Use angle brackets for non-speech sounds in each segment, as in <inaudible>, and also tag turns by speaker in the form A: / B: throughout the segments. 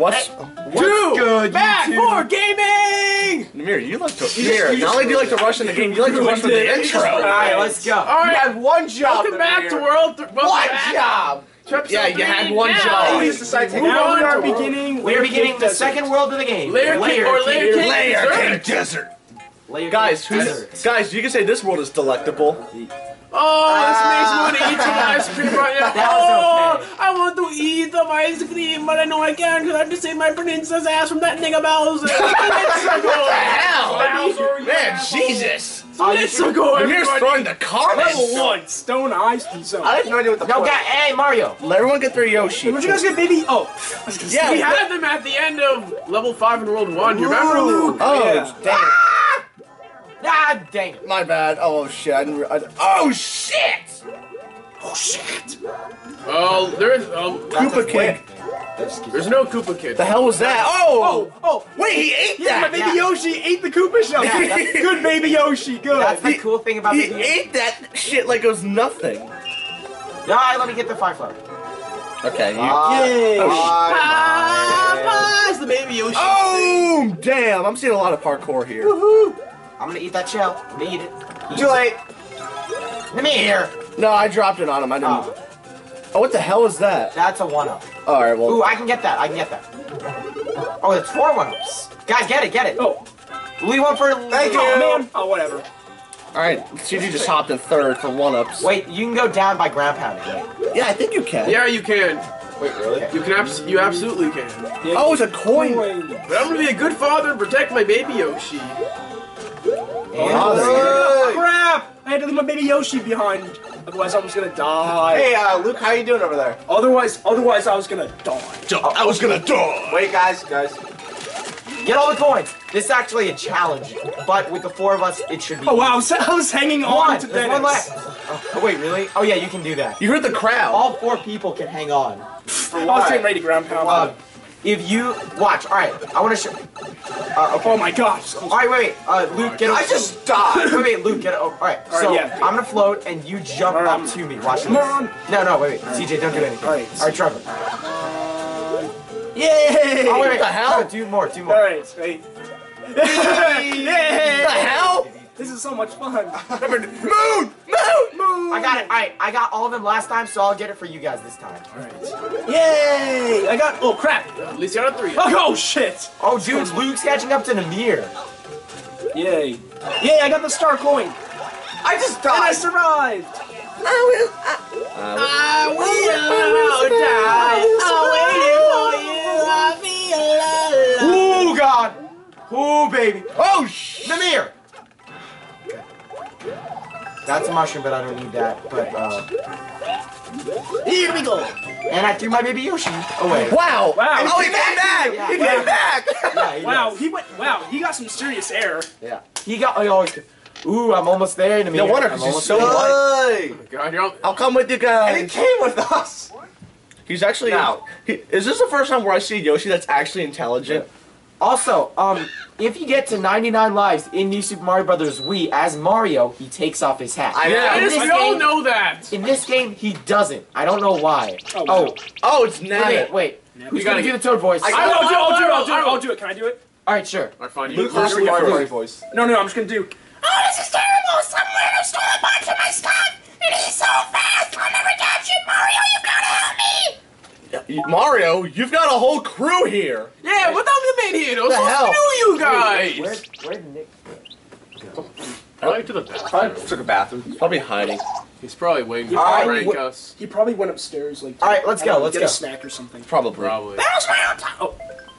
A: What's
B: Two,
C: good,
B: back
C: YouTube?
B: for gaming.
A: Nameer? You like to Nameer? Not only do you like to rush in the game, you like to rush with the intro.
C: All right, let's go.
B: All
C: You
B: right,
C: had one job.
B: welcome back to World. Th-
C: One job.
A: Yeah, you had one
B: Now,
A: job.
C: Please decide to take
B: Move
C: it
B: on
C: over
B: to
C: to
B: World.
C: beginning.
D: We are beginning the second world of the game.
B: Layer Cake or Layer Cake
A: Layer
B: Dessert.
A: Cake Desert.
D: Layer
A: Guys,
D: cake
A: who's,
D: desserts.
A: guys, you can say this world is delectable.
B: Oh, this makes me want to eat some ice cream right now. <laughs> Oh,
D: okay.
B: I want to eat some ice cream, but I know I can't because I have to save my princess ass from that nigga Bowser. <laughs> Let's go.
A: hell? Man, Jesus!
B: Let's go,
A: Nameer's
B: everybody.
A: throwing the comments.
B: Level one, Stone Ice and Zone.
C: I have no idea what the
D: No,
C: point.
D: guy, hey Mario.
A: Let everyone get their Yoshi.
B: Would you guys get baby? Oh,
A: Yeah.
B: we had them at the end of level five in World One. You remember, Luke?
A: Oh,
B: Yeah.
A: dang it.
D: Ah, dang it.
A: My bad. Oh shit. I didn't, I, oh shit!
B: Oh shit! Oh, there's um,
A: Koopa Kid.
B: there's no Koopa Kid.
A: The hell was that? Oh!
B: Oh, oh,
A: Wait, he ate
B: yeah, my
A: that!
B: baby Yoshi ate the Koopa shell.
D: Yeah, <laughs>
B: good baby Yoshi, good.
D: That's the cool thing about
A: He
D: the game.
A: ate that shit like it was nothing.
D: Yeah, let me get the fire flower.
A: Okay. You,
B: Yay!
C: Oh,
B: Ah, it's the baby Yoshi.
A: oh, damn! I'm seeing a lot of parkour here.
D: I'm gonna eat that shell. I'm gonna eat it.
C: Too late.
D: Let me here.
A: No, I dropped it on him. I didn't.
D: Oh,
A: Oh, what the hell is that?
D: that's a one up.
A: All right, well.
D: Ooh, I can get that. I can get that. Oh, it's four one ups. Guys, get it, get it.
B: Oh,
D: Leave one for.
C: Thank
B: oh
C: you.
B: man. Oh, whatever.
A: All right, CJ just hopped in third for one ups.
D: Wait, you can go down by ground pounding. Wait.
A: Yeah, I think you can.
B: Yeah, you can.
C: Wait, really?
B: You can. Abs- you absolutely can.
A: Oh, it's a coin.
B: But I'm gonna be a good father and protect my baby Yoshi.
A: Father.
B: Crap! I had to leave my baby Yoshi behind. Otherwise, I was gonna die.
C: Hey, uh, Luke, how you doing over there?
B: Otherwise, otherwise, I was gonna die.
A: I was gonna die.
C: Wait, guys, guys.
D: Get all the coins. This is actually a challenge, but with the four of us, it should be.
B: Oh wow, I was, <laughs> I was hanging
D: One.
B: on to
D: There's one
B: Dennis.
D: left. Oh, oh, wait, really? Oh yeah, you can do that.
A: You heard the crowd.
D: All four people can hang on.
B: I was getting ready to ground pound.
D: If you watch, all right, I want to show. Uh, okay.
B: oh my gosh.
D: All right, wait, wait. Uh, Luke, get.
C: I just <laughs> died.
D: Wait, wait, Luke, get. Oh, all right.
B: All right,
D: so
B: yeah.
D: I'm gonna float, and you jump
B: All right,
D: up to me. Watch
B: Come
D: this.
B: on.
D: No, no, wait, wait. CJ, don't do anything.
B: All right.
D: All right, Trevor.
B: Yay!
D: Oh wait, wait.
A: the hell?
D: No, do more, do more.
B: right, wait. <laughs>
A: What the hell?
B: This is so much fun. <laughs>
A: Moon! Moon! Moon!
D: I got it. All right, I got all of them last time, so I'll get it for you guys this time. Alright.
B: Yay! I got. Oh crap! At least you got a three. Oh, <laughs> oh shit!
D: Oh, dude, Luke's catching up to Nameer.
B: Yay! Yay! I got the star coin,
C: I just
B: I
C: died.
B: survived.
A: I will. I,
B: I will die. I'm waiting for you. I feel alive.
D: Oh God. Oh baby.
A: oh sh!
D: Nameer. That's a mushroom, but I don't need that. But uh,
B: Here we go.
D: and I threw my baby Yoshi away.
A: Wow!
B: Wow.
A: Oh, he came back!
D: Yeah.
A: He came back! <laughs>
D: Yeah, he
B: Wow,
D: does.
B: he went. Wow, he got some serious air.
D: Yeah. He got. I always. Ooh, I'm almost there. Nameer.
A: No wonder,
D: I'm
A: 'cause he's so
D: there.
A: light.
C: Hey.
B: God, you're.
A: I'll come with you guys.
C: And he came with us.
A: He's actually.
C: Now.
A: He, is this the first time where I see Yoshi that's actually intelligent?
D: Also, um, if you get to 99 lives in New Super Mario Brothers Wii as Mario, he takes off his hat.
C: I know.
B: Yeah,
D: In
B: yes,
D: this
B: we all know that.
D: In this game, he doesn't. I don't know why.
B: Oh,
D: Oh.
A: Oh, it's
D: wait,
A: Nabbit.
D: wait. Who's gonna
B: gotta
D: do the Toad voice?
C: I-
B: I will do. I'll do. it, I'll do. It, I'll do it. Can I do it?
D: All right, sure.
B: All right, fine.
C: Luke
B: You
C: versus
B: you
C: Mario voice.
B: No, no, I'm just gonna do.
D: Oh, this is terrible! Someone who stole a bunch of my stuff, and he's so fast. I'll never catch him, Mario. You gotta help me.
A: Y- Mario, you've got a whole crew here.
B: Yeah, what the man here? What's
A: The hell?
B: supposed to you guys?
D: Where, where Nick?
B: Probably to the bathroom.
C: Probably took a bathroom.
A: He's probably hiding.
B: He's probably waiting
D: All right,
B: to rank
D: what-
B: us.
E: He probably went upstairs, like.
D: All right, let's go,
E: know,
D: let's
E: get
D: go.
E: a snack or something.
A: Probably.
B: Probably.
D: Now's my own time.
E: Oh.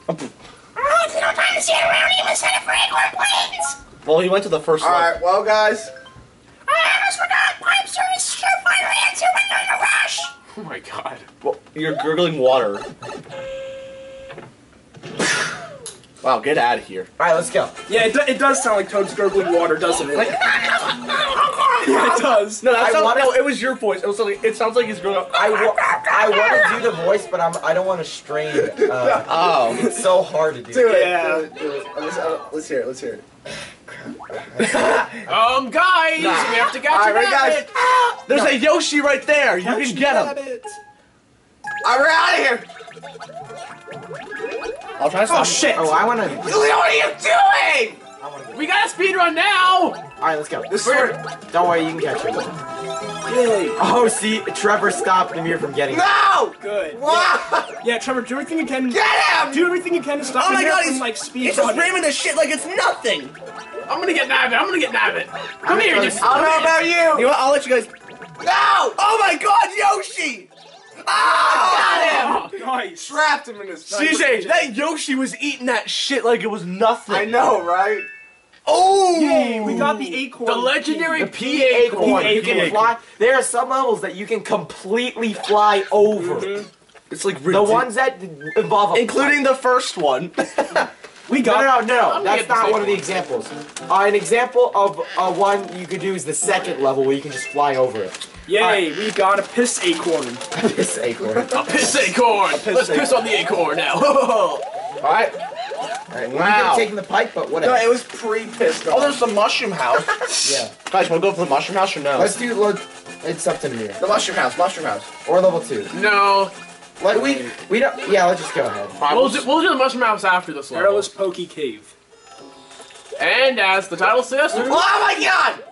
D: Oh, you don't time to stand around even set up for Acorn Plains.
A: Well, he went to the first
C: All
A: one.
C: right, well, guys.
D: I almost forgot. Pipes are a surefire answer when you're in a rush.
B: Oh my god.
A: Well, you're gurgling water. wow, get out of here.
D: All right, let's go.
E: Yeah, it, do, it does sound like Toad's gurgling water, doesn't it? <laughs> yeah, it does.
A: No, that
D: I
A: sounds,
D: wanted-
A: no, it was your voice. It, was like, it sounds like he's gurgling.
D: I, wa- I want to do the voice, but I'm I don't want to strain. Uh, <laughs>
A: Oh.
D: it's so hard to do.
C: Do it.
E: Yeah.
C: Do it, do it. Let's, uh, let's hear it. Let's hear it. <laughs>
B: Um, guys,
A: Nah.
B: we have to get
C: All
B: to
C: right, guys?
B: Nabbit.
A: There's a Yoshi right there. You can get him.
E: It.
C: All right, we're out of here.
A: I'll try to
E: Oh shit!
D: Oh, I wanna.
F: What are you doing?
D: I.
E: We got a speed run now.
D: Alright, let's go.
A: This sword.
D: Don't worry, you can catch him.
E: Yay!
D: Oh, see, Trevor stopped Nameer from getting.
A: No!
E: Good.
A: Wow!
E: Yeah, Trevor, do everything you can.
A: Get him!
E: Do everything you can to stop
A: Oh my
E: him
A: god,
E: from
A: he's
E: like speed
A: He's just
E: running.
A: ramming this shit like it's nothing.
E: I'm gonna get Nabbit. I'm gonna get Nabbit. Come here, you.
A: I don't know about you. You know what? I'll let you guys. No! Oh my god, Yoshi! Ah!
E: Oh, nice.
A: Trapped him in his.
G: CJ, that Yoshi was eating that shit like it was nothing.
A: I know, right? Oh!
E: Yay, we got the acorn.
G: The legendary
D: The P acorn. You can fly. There are some levels that you can completely fly over.
E: Mm-hmm.
G: It's like
D: The ones that involve a
G: including the first one. <laughs>
E: We
D: No,
E: got
D: no, no, no.
E: I'm
D: That's not one of the examples. Uh, an example of uh, one you could do is the second level where you can just fly over it.
E: Yay, we got a piss acorn. <laughs>
D: this acorn.
G: A piss acorn. Let's piss on the acorn now. <laughs> <laughs>
A: Alright.
D: Alright, we
A: Wow.
D: wow. taking the pipe, but whatever.
A: No, it was pre-pissed
G: oh, there's the mushroom house.
D: yeah.
A: Guys, wanna go for the mushroom house or no?
D: Let's do. Look, it's up to Nameer.
A: the mushroom house, mushroom house.
D: Or level two.
G: no.
D: Like we we don't. Yeah, let's just go ahead.
G: We'll do, we'll do the mushroom house after this level.
E: Perilous Pokey Cave.
G: And as the title says,
A: Oh my god!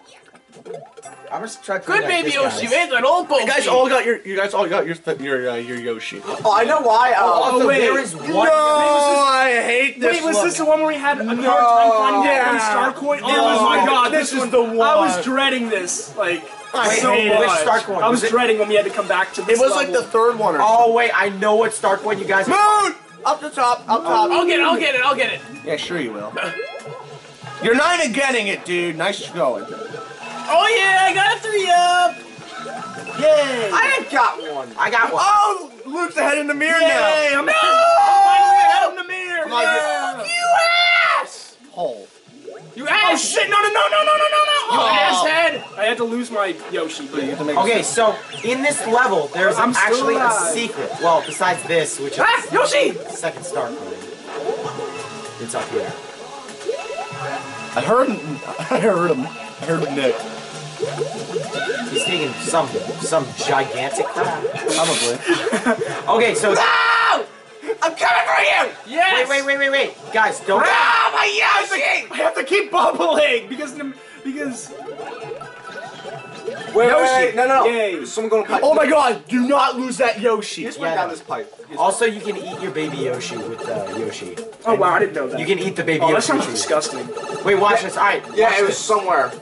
D: I'm just trying to.
G: good baby Yoshi, ain't that old
B: You guys all got your. You guys all got your your uh, your Yoshi.
A: Oh, I know why. Uh,
D: Also,
E: wait.
D: there is one.
A: I hate this
E: Wait, was
A: one.
E: this the one where we had a hard time finding that
A: Yeah.
E: one star coin? Oh
A: was
E: my god,
A: this
E: this,
A: is
E: one,
A: the one.
E: I was dreading this, like,
A: I
E: so
A: hate
E: much.
D: Which star coin?
E: I was,
D: Was
E: dreading when we had to come back to this
A: It was like the third one or
D: Oh wait, I know what Star Coin you guys.
A: Moon! Up the top, up top.
G: I'll get it, I'll get it, I'll get it.
A: Yeah, sure you will. <laughs> You're not even getting it, dude. Nice going.
E: Oh yeah, I got a three up! Yay!
A: I ain't got one.
D: I got one.
A: Oh, Luke's ahead in the mirror
E: Yay!
A: now.
E: I'm finally ahead in the mirror!
A: Come
E: Yeah.
A: You ass! Hole.
G: You ass!
E: Oh shit! No! No! No! No! No! No! No!
G: You
E: no.
G: ass head.
E: I had to lose my Yoshi.
A: You have to make
D: Okay, so in this level, there's
E: I'm
D: actually a secret. Well, besides this, which is
G: Ah, Yoshi.
D: second Star Coin. It's up here.
A: I heard him. I heard him. I heard Nick.
D: He's taking some some gigantic crap.
A: Probably. <laughs>
D: Okay, so
A: No! I'm coming for you!
G: Yes.
D: wait, wait, wait, wait, wait, guys, don't.
A: Ah, my Yoshi!
E: I have to keep bubbling because because
A: Wait, wait,
E: Yoshi.
A: wait, no, no, no.
E: Yay.
A: Someone going to pipe.
G: Oh my God! Do not lose that Yoshi.
A: Just went
D: Yeah.
A: down this pipe.
D: Also, you can eat your baby Yoshi with uh, Yoshi.
E: Oh wow, I didn't know that.
D: You can eat the baby
E: oh, that
D: Yoshi.
E: sounds
D: with you.
E: disgusting.
D: Wait, watch this. All right.
A: Yeah, it was
D: this.
A: somewhere.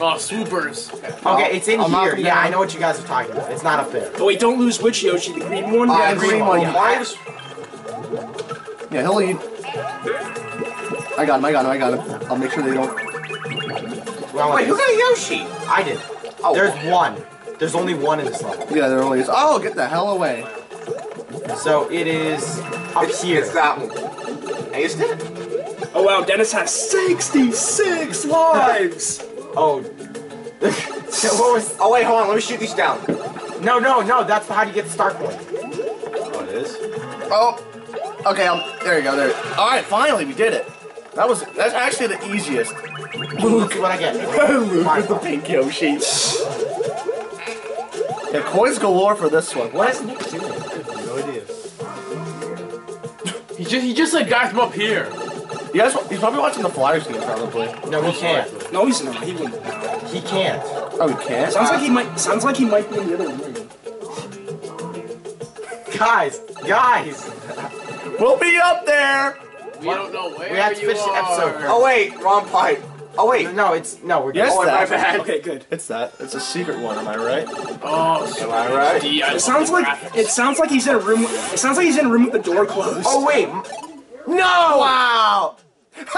G: Oh, swoopers.
D: Okay, it's in
A: I'll knock
D: here. Yeah. I know what you guys are talking about. It's not up there.
E: Oh wait, don't lose which Yoshi, the green one.
A: Yeah,
E: the
A: green one.
D: Yeah.
A: Why is- Yeah, he'll eat. I got him, I got him, I got him. I'll make sure they don't.
D: Well,
A: Wait, who got a Yoshi?
D: I did.
A: Oh.
D: There's one. There's only one in this level.
A: Yeah, there only is. Oh, get the hell away.
D: So it is up here.
A: It's that one. Aced it?
E: Oh wow, Dennis has 66 lives. <laughs>
D: Oh. <laughs> what was?
A: Oh, wait, hold on. Let me shoot these down.
D: No, no, no. That's how you get the star coin.
A: Oh, it is? Oh. Okay, um, there you go, there. Alright, finally, we did it. That was, that's actually the easiest.
D: Luke, what I get?
A: Luke
D: My
A: with the
D: fault.
A: pink Yoshi. Yeah, coins galore for this one.
D: What is Nick doing?
G: He just he just said guys from up here.
A: You guys, he's probably watching the Flyers game, probably.
D: No, he can't.
E: No, he's not. He wouldn't.
D: He can't.
A: Oh, he can't?
E: Sounds like he might. Sounds like he might be in the other room.
D: Guys, guys.
A: We'll be up there!
G: We don't know where
D: We have to
G: you
D: finish the episode first.
A: Oh, wait, wrong pipe. Oh, wait.
D: No, it's no. We're
A: Yes,
D: good.
A: that.
G: my bad. <laughs>
E: Okay, good.
A: It's that. It's a secret one, am I right?
G: Oh,
A: Am I right?
E: It sounds like it sounds like he's in a room. It sounds like he's in a room with the door closed.
D: Oh wait.
A: No! Wow! <laughs>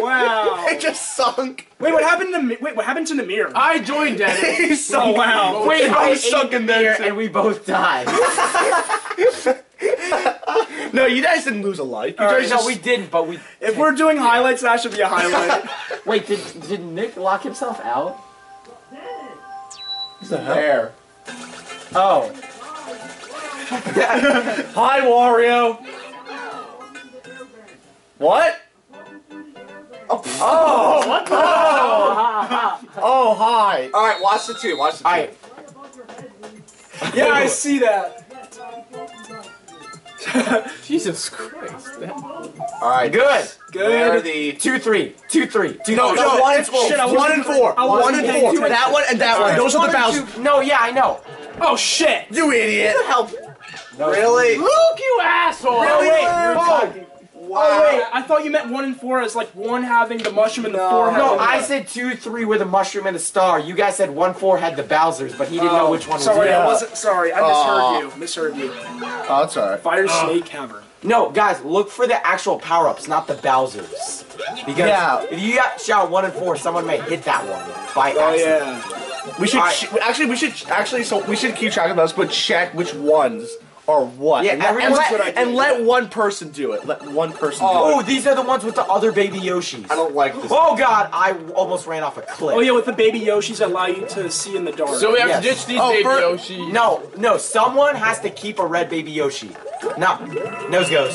E: wow!
A: It just sunk.
E: Wait, what happened to Mi- wait? What happened to the mirror?
G: I joined Dennis. <laughs>
A: He sunk.
E: Oh wow!
D: Wait,
A: I
D: I
A: sunk in there,
D: and we both died. <laughs>
A: No, you guys didn't lose a life. You
E: All
A: guys
E: right,
D: no,
A: just...
D: we didn't, but we.
E: If we're doing highlights, that should be a highlight. <laughs>
D: Wait, did did Nick lock himself out?
A: What's the hell? There.
D: Oh. <laughs>
A: Hi, Wario. What? Oh, oh,
G: What the?
A: oh, hi. All right, watch the two. Watch the two.
D: Alright.
E: yeah, I see that. <laughs>
B: Jesus Christ.
C: All right.
D: Good.
E: Good.
C: Where are the
D: Two, three. Two, three. Two,
A: No,
D: three.
A: no, one and
E: Shit, I
A: four. One and four.
E: I
A: One and four.
E: attention.
A: That one and that one. Those are the
D: and
A: Bowser.
D: two- No, yeah, I know.
E: Oh shit!
A: You idiot.
C: help? Really?
B: Luke, you asshole!
E: Oh wait,
D: You're
E: oh, oh wait! I thought you meant one and four as like one having the mushroom and the four having
D: No,
E: the.
D: I said two, three with a mushroom and a star. You guys said one, four had the Bowser's, but he didn't know oh, which one was
E: Sorry,
D: which.
E: I wasn't. Sorry, I misheard
A: Aw.
E: you. Misheard you.
A: Oh, that's alright.
E: Fire uh. Snake Cavern.
D: No, guys, look for the actual power-ups, not the Bowser's. Because
A: Yeah.
D: if you got shot one and four, someone may hit that one by
E: Oh
D: accident.
E: yeah.
A: We should
D: Alright.
A: ch- actually we should actually so we should keep track of those, but check which ones are what.
D: Yeah,
A: and, let, and, let,
E: good idea,
A: and let one person do it. Let one person
D: Oh,
A: do it.
D: Oh, these are the ones with the other baby Yoshis.
C: I don't like this.
D: Oh god, I almost ran off a cliff.
E: Oh yeah, with the baby Yoshis that allow you to see in the dark.
B: So we have
D: Yes.
B: to ditch these
A: Oh,
B: baby
A: for-
B: Yoshi.
D: No, no, someone has to keep a red baby Yoshi. No, nose goes.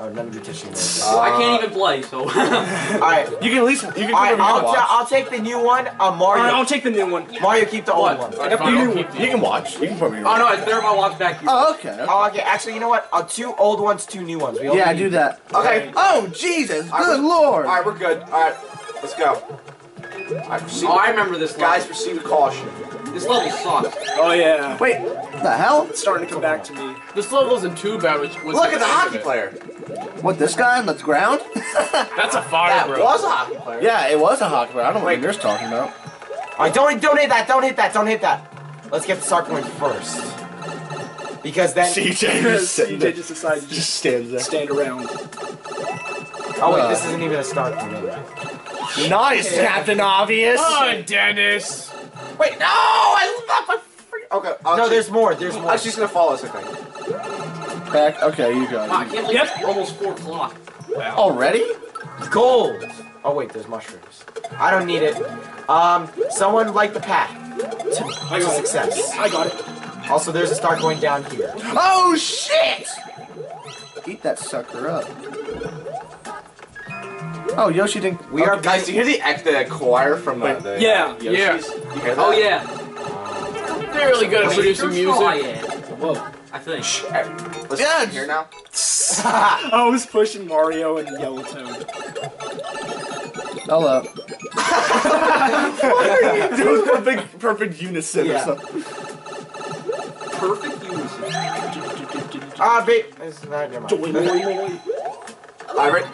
D: Oh, none of you touching nose.
G: Well, I can't even play, so. <laughs>
D: Alright,
A: You can at least you can come
D: alright, I'll,
A: watch.
D: ta- I'll take the new one. Uh,
E: All right,
D: Mario,
E: I'll take the new one.
D: Mario, keep the old
G: What?
D: one.
B: Alright,
E: got
B: fine,
E: the
B: I'll
E: new
B: keep
A: you can watch. You can put me.
G: oh no, it's there. My watch back here.
A: Oh, okay.
D: Oh, okay. Actually, you know what? Uh, two old ones, two new ones. We
A: yeah,
D: need-
A: do that.
C: Okay.
A: Oh Jesus!
C: I
A: Good
C: was-
A: lord!
C: All right, we're good. All right, let's go. All right, proceed.
G: Oh, I remember this level.
C: Guys, proceed with caution.
G: This level sucks.
E: Oh yeah.
A: Wait, what the hell?
E: It's starting to come back to me.
B: This level isn't too bad. Which, what's
C: Look at the
B: end of
C: hockey
B: it?
C: player.
A: What this guy on the ground? <laughs>
B: That's a fire,
C: That
B: bro.
C: was a hockey player.
A: yeah, it was a hockey player. I don't know what you're talking about.
D: Alright, don't don't hit that. Don't hit that. Don't hit that. Let's get the start point first. Because then.
A: CJ <laughs> just sitting
E: CJ just decided to
A: just
E: just
A: stands there.
E: stand around.
D: Oh wait,
A: Uh.
D: this isn't even a start point. Anyway.
A: Nice, Captain Obvious.
B: Oh, Dennis.
C: Wait, no! I left my freaking. Okay. I'll
D: No, there's more. There's more.
C: Oh, she's gonna follow us, I think.
A: Back. Okay, you got it.
G: can't almost four o'clock. Wow.
A: Already?
D: Gold. Oh wait, there's mushrooms. I don't need it. Um, someone light the path
E: I
D: to
E: got it.
D: success.
E: I got it.
D: Also, there's a star going down here.
A: Oh shit! Eat that sucker up. Oh, Yoshi didn't.
D: We are
C: Guys, do you hear the ex- the choir from the, the
E: Yeah.
C: Yoshis?
B: Yeah.
C: You hear that?
G: Oh yeah.
B: They're really good at producing
G: Oh
B: music. Whoa.
G: I think.
C: Listen,
A: Yeah,
C: here now. <laughs>
E: I was pushing Mario and Yellow Toad.
A: Hello. It was perfect, perfect unison
D: Yeah.
A: or something.
G: Perfect unison.
D: Ah, bait. It's not, never mind.
E: doy, doy.
C: All right.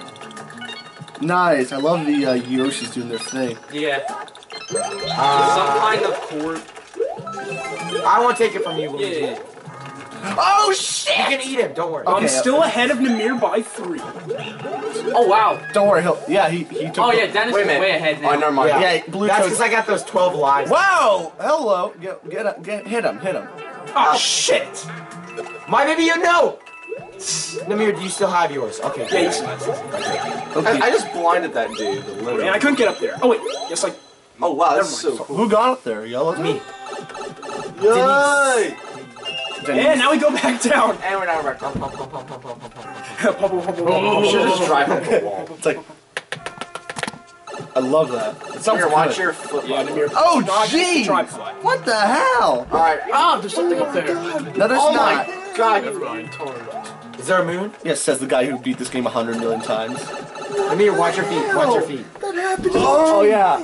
A: Nice. I love the uh, Yoshis doing their thing.
G: Yeah.
D: Uh,
G: Some kind of chord.
D: I won't take it from you, Luigi.
G: Yeah.
A: Oh
D: You
A: shit!
D: can eat him. Don't worry.
A: Okay.
E: I'm still ahead of Nameer by three.
G: Oh wow.
A: Don't worry. He'll. Yeah, he he took.
G: Oh
A: the-
G: yeah, Dennis
C: Wait a
G: is
C: minute.
G: way ahead oh, now.
C: Oh, never mind.
D: Yeah.
A: Yeah, blue
D: That's
A: toad.
D: because I got those 12 lives.
A: Wow! Hello. Get get up. Get hit him. Hit him.
E: Oh, oh shit!
D: My baby, you know. Nameer, do you still have yours? Okay.
E: Yeah,
D: good.
E: he's
A: Okay.
C: I, I just blinded that dude. Literally.
E: Man, I couldn't get up there. Oh wait, yes I.
C: Oh wow, that's so cool.
A: Who got up there? Yellow.
D: Me.
C: Yay!
E: And now we go back down.
C: And we're now back down. Should just drive up the wall.
A: It's like. I love that. It sounds
C: Here, watch your foot.
E: Yeah,
A: oh,
E: gee,
A: What the hell?
C: All right.
B: Oh, there's something oh up there. Oh, god.
A: No, there's
C: oh
A: not.
C: My god!
D: Is there a moon?
A: Yes, says the guy who beat this game a hundred million times.
D: Let me watch your feet. Watch your feet. That happened.
A: Oh, oh yeah.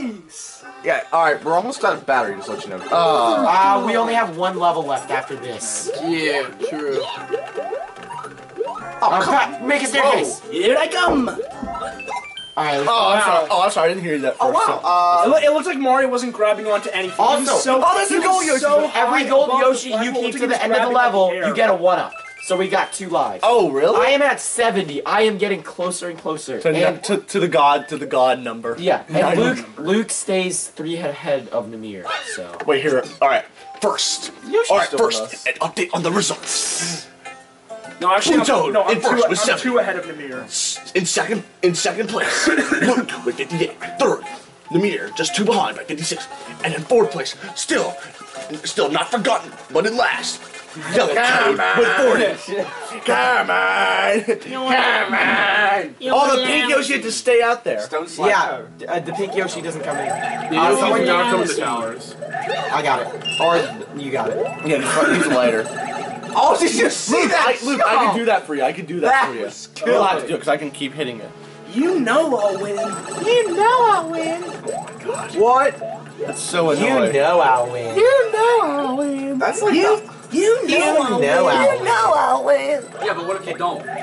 C: Yeah. All right. We're almost out of battery. Just let you know.
A: Uh,
D: Uh, we only have one level left after this.
B: Yeah, true.
D: Oh, come Make a staircase.
E: Here I come.
D: Alright, let's
A: oh, I'm sorry. Oh, I'm sorry. I didn't hear you that.
C: Oh
A: first
C: wow.
A: time.
C: Uh,
E: It, loo- it looks like Mario wasn't grabbing onto anything. He was
D: Also-
E: so,
A: Oh, there's
E: he
A: the gold Yoshi.
E: so
D: Every
E: high
D: gold Yoshi you
E: platform,
D: keep to the end of the level,
E: air.
D: you get a one up. So we got two lives.
A: Oh, really?
D: I am at 70. I am getting closer and closer.
A: to,
D: And,
A: to, to the god to the god number.
D: yeah, <laughs> and
A: Nine.
D: Luke Luke stays three ahead of Nameer. So
A: Wait here. All right. First.
C: Yoshi's
A: All right. First, an update on the results.
E: No, actually,
A: Blue Toad
E: I'm, no, I'm,
A: in
E: two,
A: first with
E: I'm
A: seven.
E: two ahead of Nameer.
A: In second, in second place, <laughs> Luke with 58. Third, Nameer just two behind by 56. And in fourth place, still, still not forgotten, but in last, Yellow Toad with 40. Come on, come on. Oh, the pink Yoshi had to stay out there.
C: Stone slide.
D: yeah, d- uh, the pink Yoshi doesn't come in.
B: The
D: Uh,
B: Yoshi's
D: someone
B: now
D: get
B: come to
D: the
B: the towers.
D: I got it. Or you got it.
A: Yeah, he's, he's lighter.
C: Oh, did you see
A: Luke,
C: that?
A: I, Luke, I can do that for you. I can do that,
C: That
A: for you.
C: was
A: You don't have to do it because I can keep hitting it.
E: You know I'll win.
F: You know I'll win.
D: What?
A: That's so annoying.
D: You know I'll win.
F: You know I'll win.
C: That's like
E: You, you
D: You
E: know I'll
D: know
E: win.
D: I'll
F: You know I'll win.
B: Yeah, but what if you don't? <laughs>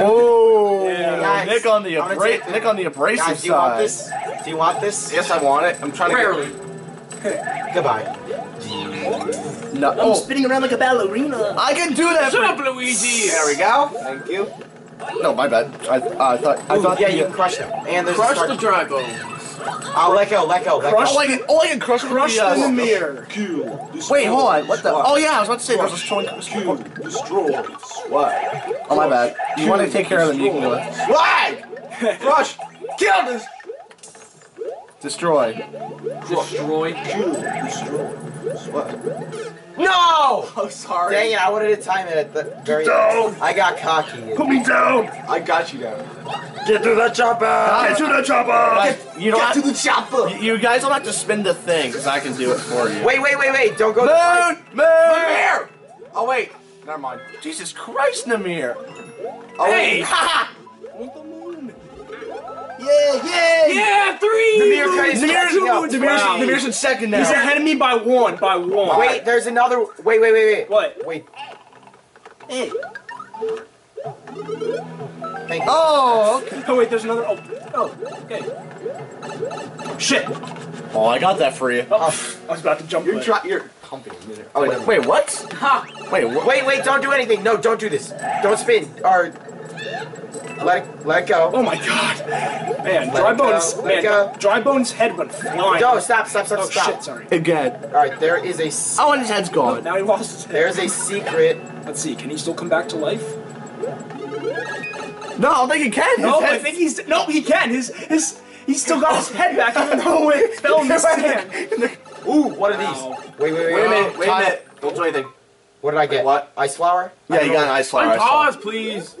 A: Oh,
D: Guys,
A: Nick on the abra- Nick on the abrasive
D: Guys, do you want
A: side.
D: this? Do you want this?
A: Yes, I want it. I'm trying to.
B: Rarely. <laughs>
D: Goodbye.
A: Get... No.
E: I'm
A: Oh,
E: spinning around like a ballerina.
A: I can do that.
B: Shut up, Luigi!
C: There we go. Thank you.
A: No, my bad. I, uh, I thought. I
D: Ooh,
A: thought.
D: yeah,
A: the,
D: you crushed crush them. And there's
B: Crush
D: a
B: the
D: start-
B: dry bones.
D: Oh, let go, let go, let
E: Crush
A: Oh, I can. Oh, I can crush,
E: Crush
A: the, uh,
E: in the mirror.
A: Wait, hold on. What the? Oh yeah, I was about to say there's a strong.
C: Destroy. What?
A: Oh my bad. You want to take care of them? You can go.
C: Why? Crush. Kill this.
A: Destroy.
B: Destroy. Kill. Destroy. What?
D: No!
C: Oh, sorry.
D: Dang it, I wanted to time it at the very
A: Down.
D: I got cocky.
A: Put me down.
C: I got you down.
D: Get to the chopper!
A: Get to the chopper. you know
D: Get to
A: what?
D: the chopper!
A: You you guys don't have to spin the thing because I can do it for you.
D: Wait, wait, wait, wait, don't go to the
A: Moon, moon.
C: Here. Oh wait. Never mind.
A: Jesus Christ, Nameer.
C: Oh,
B: Hey!
A: Yeah, yeah.
B: Yeah, three!
D: Nameer his Nameer's.
E: Nameer's-
A: Nameer's,
E: Wow.
A: Nameer's in second now.
E: He's ahead of me by one, by one.
D: Wait, there's another. Wait, wait, wait, wait.
E: What?
D: Wait. Hey. Thank you.
A: Oh, okay.
E: Oh wait, there's another. Oh, oh, okay. Shit.
A: Oh, I got that for you.
E: Oh, I was about to jump.
C: You're
E: but-
C: You're pumping a. Oh wait.
A: Wait, what?
B: Ha!
A: Wait, what?
D: Wait, wait, don't do anything. No, don't do this. Don't spin. Or. Let let go.
E: Oh my god. Man,
D: Let
E: dry
D: go,
E: bones.
D: let
E: Man,
D: go.
E: dry bones head went flying.
D: No, stop, stop, stop,
E: Oh
D: stop.
E: shit, sorry.
A: Again.
D: Alright, there is a. s-
A: Oh, and his head's
E: Oh,
A: gone.
E: now he lost his head.
D: There's a secret.
E: Let's see, can he still come back to life?
A: No, I don't think he can. His
E: No, I think he's no, he can. His his he's still got his head back even though it fell in the <laughs> sand.
D: Ooh, what are these?
E: Wow.
D: Wait, wait, wait.
C: Wait a minute. Wait a minute. Don't do anything.
D: What did I get?
C: What?
D: Ice flower?
A: Yeah, you got an ice flower. I saw.
B: Unpause, please.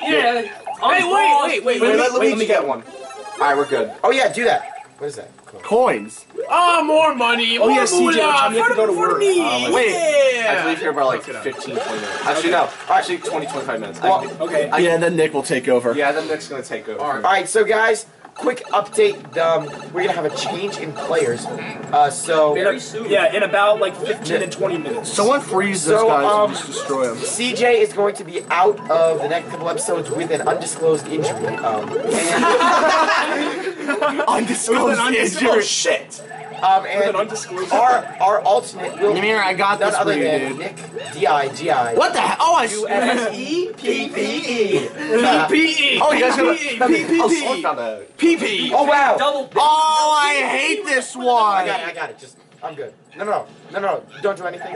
B: Yeah.
E: Hey, wait, wait, wait,
C: Wait,
E: wait,
C: let Luigi
E: me
C: get
E: get
C: one. All right, we're good.
D: Oh, yeah, do that. What is that? Cool.
A: Coins.
B: Oh, more money.
E: Oh
B: more
E: yeah, CJ, what time do you have to go to
B: for
E: work?
B: me.
A: Um,
C: wait. I
B: Yeah.
C: have to leave here about like
E: Fuck
C: 15, 20 minutes. Actually, no. Actually, 20, 25 minutes.
D: Well,
C: can-
E: Okay.
A: yeah, and then Nick will take over.
C: yeah, then Nick's gonna take over.
B: Alright.
D: Alright, so guys, quick update. Um, we're gonna have a change in players. Uh, so.
B: Very soon.
E: Yeah, in about like 15 to 20 minutes.
A: Someone freeze those
D: So,
A: guys
D: um,
A: and just destroy them.
D: CJ is going to be out of the next couple episodes with an undisclosed injury. Um, <laughs> and,
A: Undisclosed
E: oh
A: injury.
E: shit!
D: um,
E: With an
D: and
E: undisclosed.
D: our our alternate will be
A: Nameer, I got
D: none
A: this for
D: other
A: you,
D: than
A: dude.
D: Nick D I G I.
A: What the hell? Oh, I.
D: U S E P P E.
E: PE.
A: Oh, you guys got
E: PE.
C: Oh, someone
E: PPP.
C: found a.
E: PP.
D: Oh wow!
B: Double.
A: Oh, I hate this one.
D: I got it. I got it. Just I'm good. No, no, no, no, no. Don't do anything.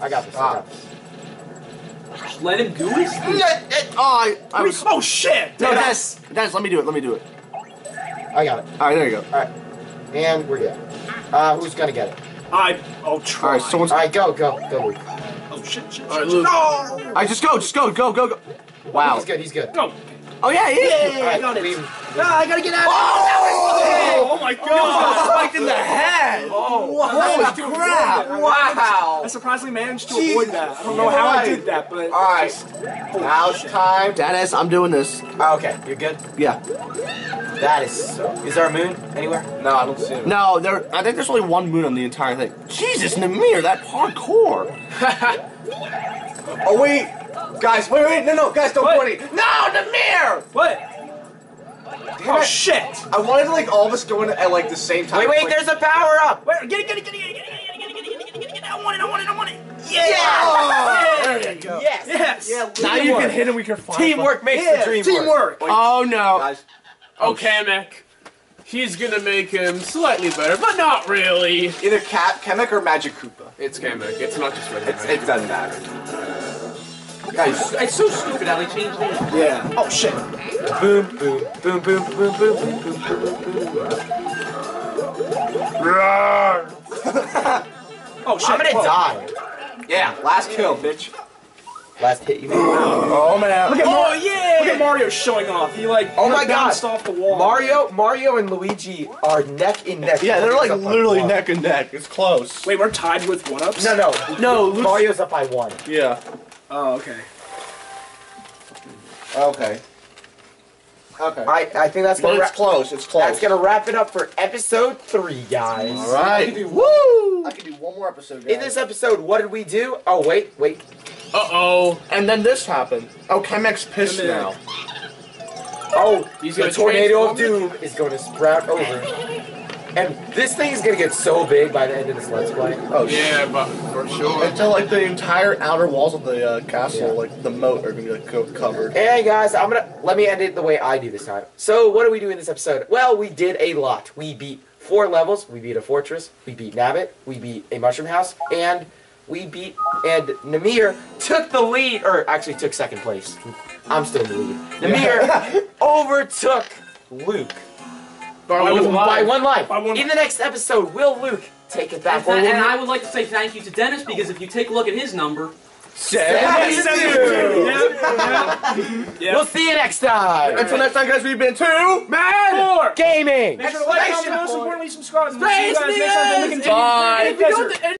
D: I got this. I got this.
B: Let him do his thing.
A: Oh, I, I was.
E: Oh shit!
A: No, Dennis, Dennis, let me do it. Let me do it.
D: I got it.
A: All right, there you go.
D: All right, and we're good. Uh, who's gonna get it?
E: I. I'll try.
A: right, someone's.
D: All right, go, go, go.
E: Oh shit! shit,
B: All right. Luke.
E: No!
A: All right, just go, just go, go, go, go. Wow.
D: He's good. He's good.
E: No!
A: Oh yeah, he is.
D: All right,
E: got it.
D: leave him.
E: Ah, I gotta get out of
A: Oh!
E: Oh my
A: Got
E: god!
A: spiked in the head.
E: Oh,
A: Holy crap!
C: Wow.
E: I surprisingly managed to avoid that. I don't know how I did that, but.
C: All right. Now it's time.
A: Dennis, I'm doing this.
D: Oh, okay, you're good.
A: Yeah.
D: That is so. Is there a moon anywhere?
C: No, I don't see him.
A: No, there. I think there's only one moon on the entire thing. Jesus, Nameer, that hardcore. <laughs>
C: Oh wait, guys, wait, wait, no, no, guys, don't
E: What?
C: do anything. No, Nameer!
E: What?
C: Damn
E: Oh
C: it.
E: shit!
C: I wanted like all of us going at like the same time.
D: Wait, wait.
C: Like,
D: There's a power up.
E: Wait, get it, get it, get it, get it, get it, get it, get it, get it, get it, get it, get it, I want it, I want it, I want it!
D: Yeah.
A: There you go.
D: Yes.
E: Yes!
C: Yeah,
A: Now you can hit and we can find.
D: Teamwork makes the dream work.
A: Oh no.
C: guys.
B: Okay, Mac. He's gonna make him slightly better, but not really.
C: Either Cat, Kamek, or Magic Koopa.
B: It's Kamek. It's not just regular.
C: It's, it doesn't matter. Guys,
B: It's so stupid how they changed it.
E: Yeah. Oh shit.
D: Boom, boom, boom, boom, boom, boom, boom, boom, boom, boom.
E: Oh shit.
D: I'm gonna
E: Whoa.
D: die.
C: yeah, last kill, bitch.
D: Last hit you.
A: Oh man.
E: Look at
B: Oh yeah!
E: Look at Mario's showing off. He like
D: Oh my
E: bounced
D: God.
E: off the wall.
D: Mario, Mario and Luigi are neck in neck.
A: Yeah, they're like
D: Luigi's up by
A: literally neck and neck. It's close.
E: Wait, we're tied with one ups.
D: No, no,
B: No,
D: Mario's up by one.
A: Yeah.
E: Oh, okay.
C: Okay. Okay.
D: I, I think that's
A: But
D: gonna
A: it's
D: wrap,
A: close. It's close.
D: that's gonna wrap it up for episode three, guys.
A: All right.
D: Woo!
C: I can do one more episode, guys.
D: In this episode, what did we do? Oh wait, wait.
B: Uh oh.
A: And then this happened. Oh, Kamek's pissed
E: Kamek.
A: now.
D: Oh,
B: He's
D: the
B: gonna
D: tornado of
B: transform
D: doom is going to sprout over. <laughs> And this thing is gonna get so big by the end of this let's play.
A: Oh.
B: Yeah, but for sure.
A: Until like the entire outer walls of the uh, castle,
D: Yeah.
A: like the moat, are gonna be like covered.
D: Hey guys, I'm gonna let me end it the way I do this time. So what do we do in this episode? Well, we did a lot. We beat four levels. We beat a fortress. We beat Nabbit. We beat a mushroom house, and we beat and Nameer took the lead, or actually took second place. I'm still in the lead. Nameer <laughs> overtook Luke
B: By
E: one
B: one
D: by
B: life.
D: one life.
E: By one-
D: In the next episode, will Luke take it back?
H: And, and I would like to say thank you to Dennis because if you take a look at his number,
E: Yeah, yeah.
D: We'll see you next time.
A: Until next time, guys, we've been two.
E: Man! Four!
D: Gaming.
E: Make sure to like, comment, most importantly, subscribe. and We'll see you guys next time.
B: Space
E: when.
A: Bye.
E: If you don't-